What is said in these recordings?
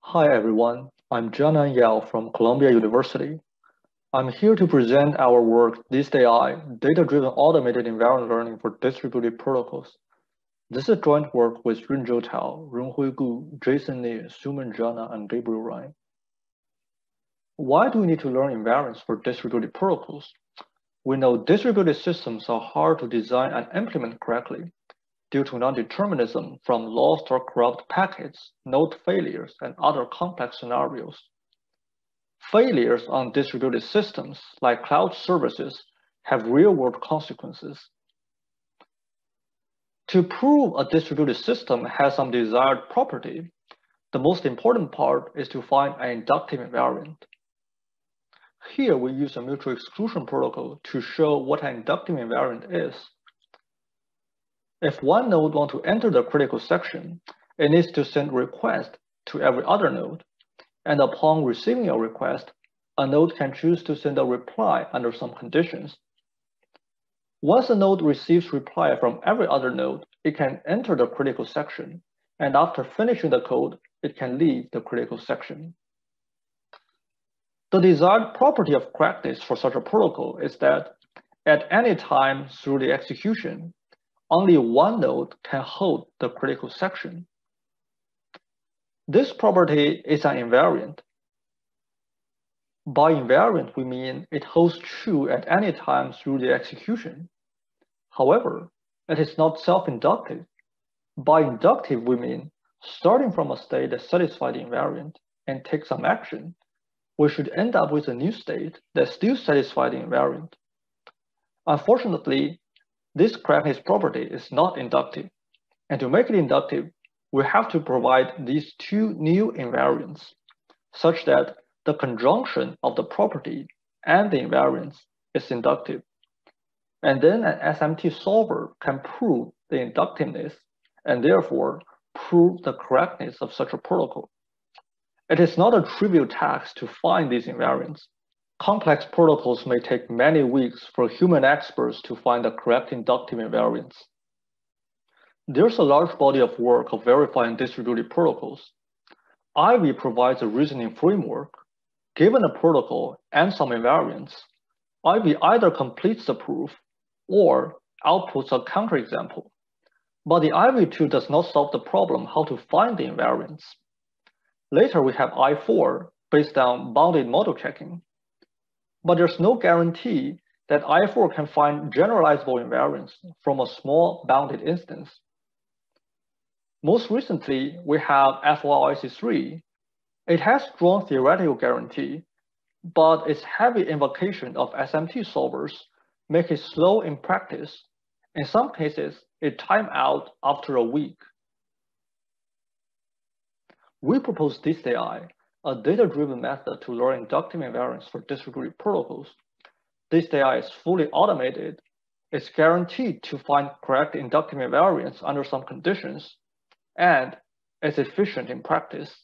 Hi everyone, I'm Jianan Yao from Columbia University. I'm here to present our work, DistAI, Data-Driven Automated Invariant Learning for Distributed Protocols. This is a joint work with Runzhou Tao, Ronghui Gu, Jason Nieh, Suman Jana, and Gabriel Ryan. Why do we need to learn invariants for distributed protocols? We know distributed systems are hard to design and implement correctly due to non-determinism from lost or corrupt packets, node failures, and other complex scenarios. Failures on distributed systems like cloud services have real-world consequences. To prove a distributed system has some desired property, the most important part is to find an inductive invariant. Here we use a mutual exclusion protocol to show what an inductive invariant is. If one node wants to enter the critical section, it needs to send request to every other node. And upon receiving a request, a node can choose to send a reply under some conditions. Once a node receives reply from every other node, it can enter the critical section. And after finishing the code, it can leave the critical section. The desired property of correctness for such a protocol is that at any time through the execution, only one node can hold the critical section. This property is an invariant. By invariant, we mean it holds true at any time through the execution. However, it is not self-inductive. By inductive, we mean starting from a state that satisfies the invariant and take some action, we should end up with a new state that still satisfies the invariant. Unfortunately, this correctness property is not inductive. And to make it inductive, we have to provide these two new invariants such that the conjunction of the property and the invariance is inductive. And then an SMT solver can prove the inductiveness and therefore prove the correctness of such a protocol. It is not a trivial task to find these invariants, Complex protocols may take many weeks for human experts to find the correct inductive invariants. There's a large body of work of verifying distributed protocols. Ivy provides a reasoning framework. Given a protocol and some invariants, Ivy either completes the proof or outputs a counterexample. But the Ivy tool does not solve the problem how to find the invariants. Later, we have I4 based on bounded model checking but there's no guarantee that I4 can find generalizable invariants from a small bounded instance. Most recently, we have FOIC3. It has strong theoretical guarantee, but its heavy invocation of SMT solvers make it slow in practice. In some cases, it time out after a week. We propose DistAI a data-driven method to learn inductive invariants for distributed protocols. DistAI is fully automated. It's guaranteed to find correct inductive invariants under some conditions, and it's efficient in practice.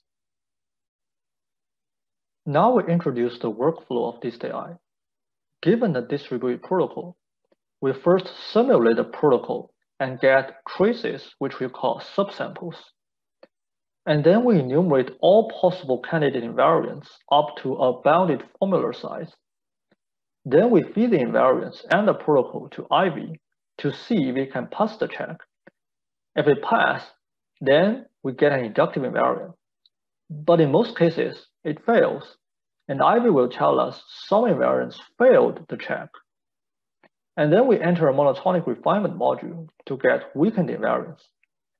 Now we introduce the workflow of DistAI. Given the distributed protocol, we first simulate the protocol and get traces, which we call subsamples. And then we enumerate all possible candidate invariants up to a bounded formula size. Then we feed the invariants and the protocol to Ivy to see if it can pass the check. If it passes, then we get an inductive invariant. But in most cases, it fails, and Ivy will tell us some invariants failed the check. And then we enter a monotonic refinement module to get weakened invariants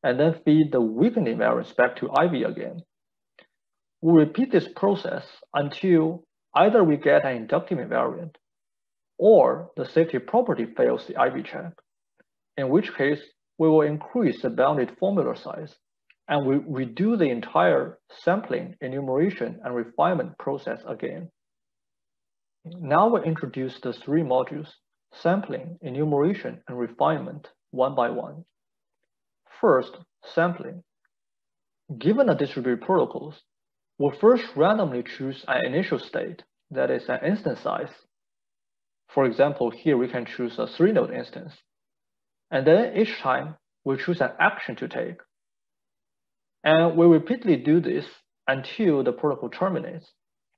and then feed the weakening invariants back to Ivy again. We repeat this process until either we get an inductive invariant or the safety property fails the Ivy check, in which case we will increase the bounded formula size and we redo the entire sampling, enumeration, and refinement process again. Now we introduce the three modules, sampling, enumeration, and refinement, one by one. First, sampling. Given a distributed protocols, we'll first randomly choose an initial state, that is an instance size. For example, here we can choose a three node instance. And then each time we choose an action to take. And we repeatedly do this until the protocol terminates.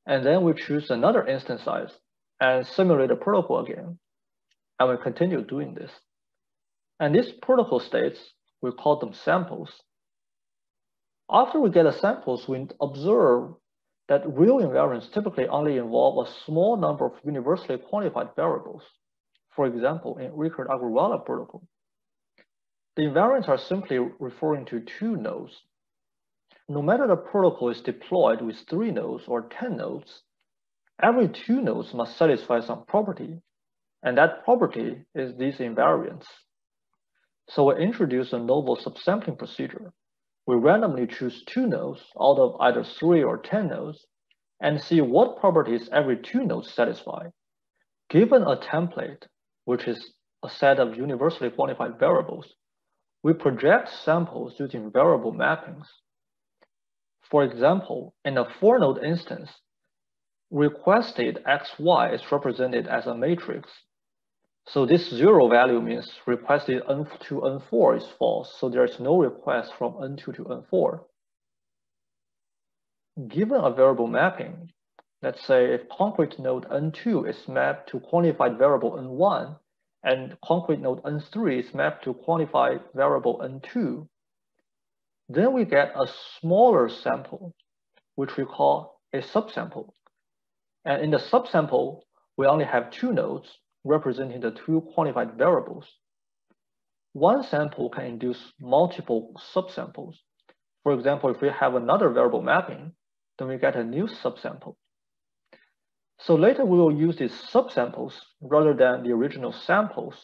And then we choose another instance size and simulate the protocol again. And we continue doing this. And these protocol states, we call them samples. After we get the samples, we observe that real invariants typically only involve a small number of universally quantified variables. For example, in Ricart-Agrawala protocol, the invariants are simply referring to two nodes. No matter the protocol is deployed with three nodes or 10 nodes, every two nodes must satisfy some property, and that property is these invariants. So we introduce a novel subsampling procedure we randomly choose two nodes out of either three or 10 nodes and see what properties every two nodes satisfy. Given a template, which is a set of universally quantified variables, we project samples using variable mappings. For example, in a four node instance, requested xy is represented as a matrix so this zero value means requested N2 to N4 is false, so there is no request from N2 to N4. Given a variable mapping, let's say if concrete node N2 is mapped to quantified variable N1, and concrete node N3 is mapped to quantified variable N2, then we get a smaller sample, which we call a subsample. And in the subsample, we only have two nodes, representing the two quantified variables. One sample can induce multiple subsamples. For example, if we have another variable mapping, then we get a new subsample. So later we will use these subsamples rather than the original samples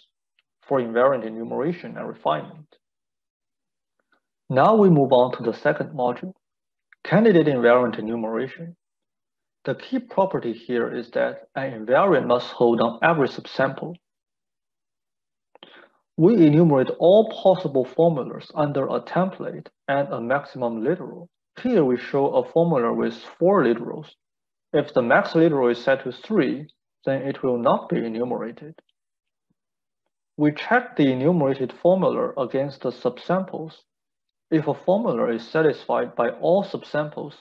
for invariant enumeration and refinement. Now we move on to the second module, candidate invariant enumeration. The key property here is that an invariant must hold on every subsample. We enumerate all possible formulas under a template and a maximum literal. Here we show a formula with four literals. If the max literal is set to three, then it will not be enumerated. We check the enumerated formula against the subsamples. If a formula is satisfied by all subsamples,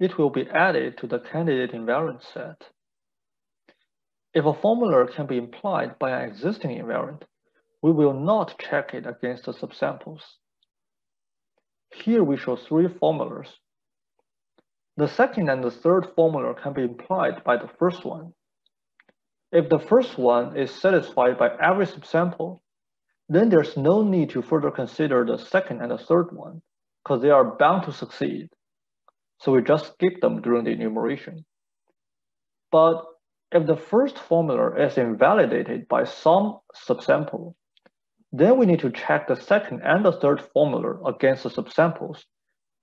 it will be added to the candidate invariant set. If a formula can be implied by an existing invariant, we will not check it against the subsamples. Here we show three formulas. The second and the third formula can be implied by the first one. If the first one is satisfied by every subsample, then there's no need to further consider the second and the third one, because they are bound to succeed. So we just skip them during the enumeration. But if the first formula is invalidated by some subsample, then we need to check the second and the third formula against the subsamples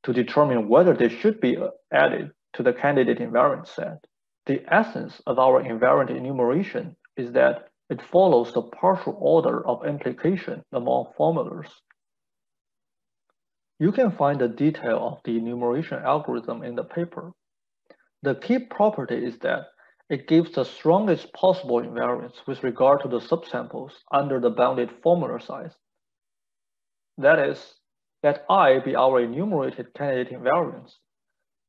to determine whether they should be uh, added to the candidate invariant set. The essence of our invariant enumeration is that it follows the partial order of implication among formulas. You can find the detail of the enumeration algorithm in the paper. The key property is that it gives the strongest possible invariance with regard to the subsamples under the bounded formula size. That is, let I be our enumerated candidate invariance.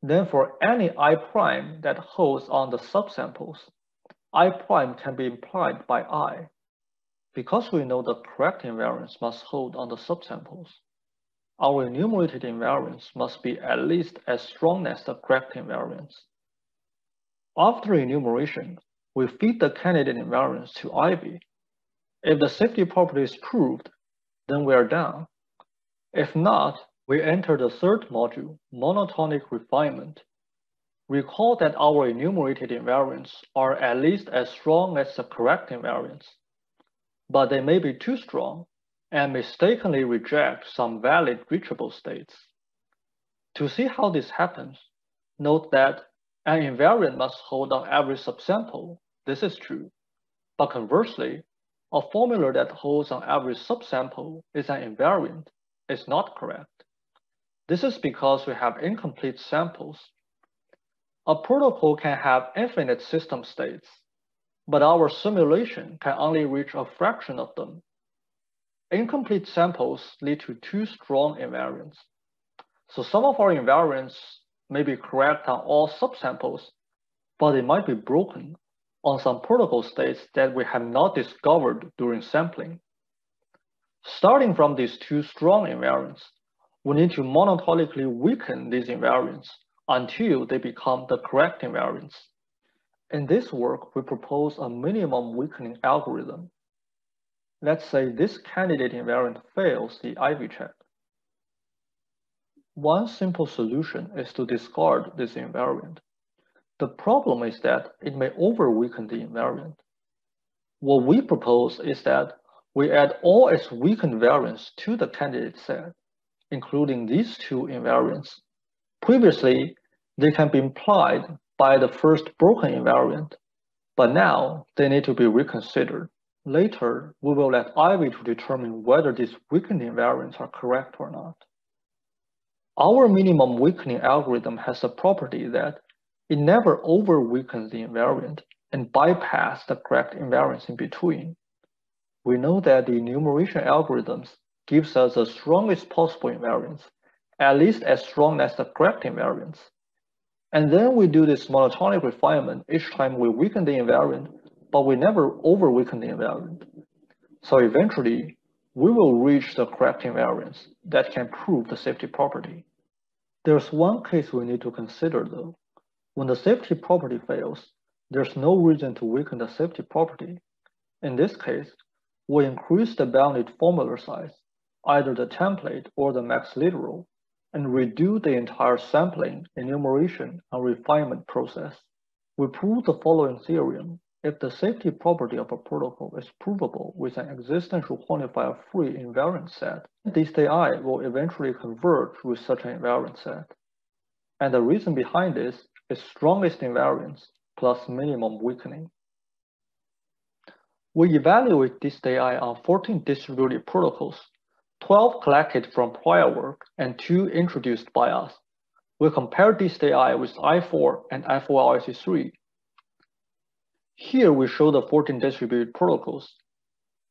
Then for any I prime that holds on the subsamples, I prime can be implied by I. Because we know the correct invariance must hold on the subsamples, our enumerated invariants must be at least as strong as the correct invariants. After enumeration, we feed the candidate invariants to Ivy. If the safety property is proved, then we are done. If not, we enter the third module, monotonic refinement. Recall that our enumerated invariants are at least as strong as the correct invariants, but they may be too strong and mistakenly reject some valid reachable states. To see how this happens, note that an invariant must hold on every subsample. This is true. But conversely, a formula that holds on every subsample is an invariant is not correct. This is because we have incomplete samples. A protocol can have infinite system states, but our simulation can only reach a fraction of them Incomplete samples lead to too strong invariants. So some of our invariants may be correct on all subsamples, but it might be broken on some protocol states that we have not discovered during sampling. Starting from these too strong invariants, we need to monotonically weaken these invariants until they become the correct invariants. In this work, we propose a minimum weakening algorithm. Let's say this candidate invariant fails the Ivy check. One simple solution is to discard this invariant. The problem is that it may overweaken the invariant. What we propose is that we add all its weakened variants to the candidate set, including these two invariants. Previously, they can be implied by the first broken invariant, but now they need to be reconsidered. Later, we will let Ivy to determine whether these weakening invariants are correct or not. Our minimum weakening algorithm has a property that it never over-weakens the invariant and bypass the correct invariance in between. We know that the enumeration algorithms gives us the strongest possible invariance, at least as strong as the correct invariance. And then we do this monotonic refinement each time we weaken the invariant, but we never over-weaken the invariant. So eventually, we will reach the correct invariance that can prove the safety property. There's one case we need to consider though. When the safety property fails, there's no reason to weaken the safety property. In this case, we increase the bounded formula size, either the template or the max literal, and redo the entire sampling, enumeration, and refinement process. We prove the following theorem if the safety property of a protocol is provable with an existential quantifier-free invariant set, DistAI will eventually converge with such an invariant set. And the reason behind this is strongest invariance plus minimum weakening. We evaluate DistAI on 14 distributed protocols, 12 collected from prior work and 2 introduced by us. We compare DistAI with I4 and I4LIC3 here we show the 14 distributed protocols.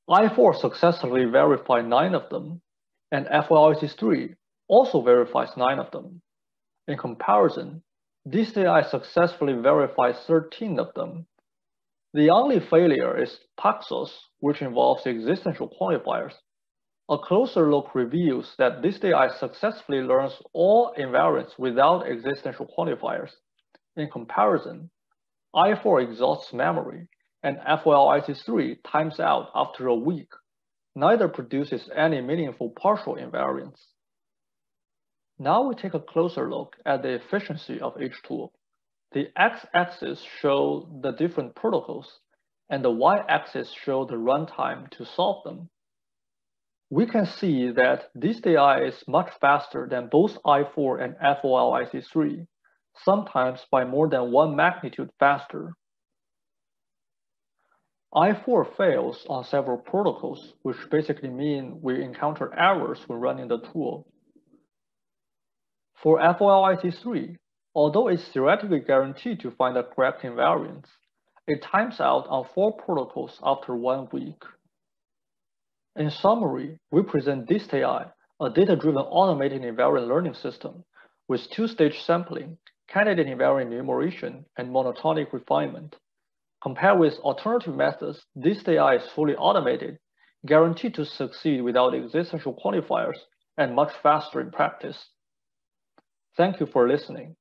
I4 successfully verified 9 of them, and FOIC3 also verifies 9 of them. In comparison, DistAI successfully verifies 13 of them. The only failure is Paxos, which involves existential quantifiers. A closer look reveals that DistAI successfully learns all invariants without existential quantifiers. In comparison, I4 exhausts memory, and FOIC3 times out after a week. Neither produces any meaningful partial invariance. Now we take a closer look at the efficiency of each tool. The x-axis show the different protocols, and the y-axis show the runtime to solve them. We can see that DistAI is much faster than both I4 and FOIC3, sometimes by more than one magnitude faster. I4 fails on several protocols, which basically mean we encounter errors when running the tool. For FOIC3, although it's theoretically guaranteed to find the correct invariance, it times out on four protocols after one week. In summary, we present DistAI, a data-driven automated invariant learning system with two-stage sampling candidate invariant enumeration, and monotonic refinement. Compared with alternative methods, DistAI is fully automated, guaranteed to succeed without existential quantifiers, and much faster in practice. Thank you for listening.